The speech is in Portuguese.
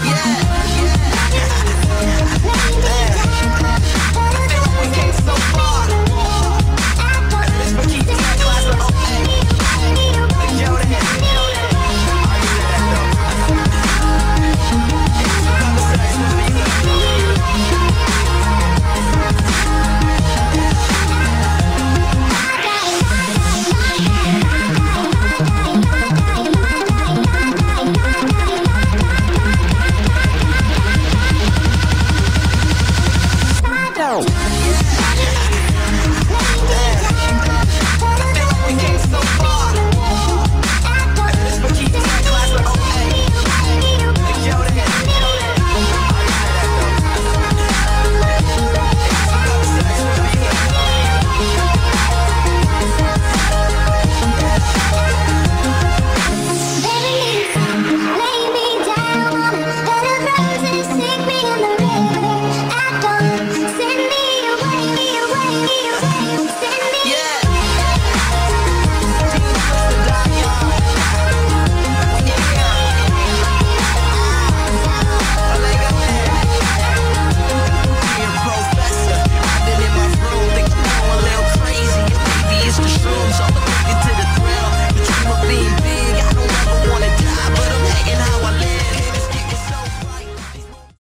Yeah. Tchau.